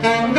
Thank you.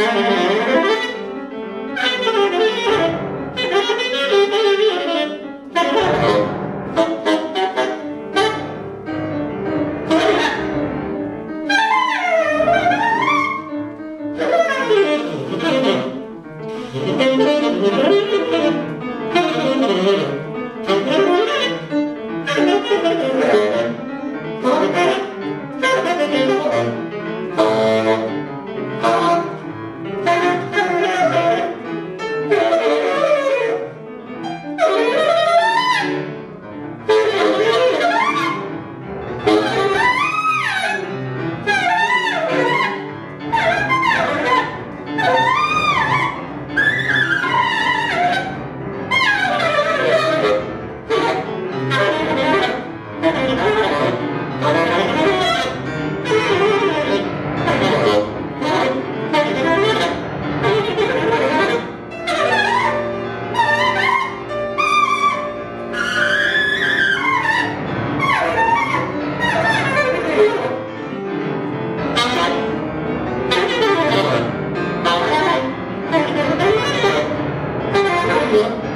Música bien.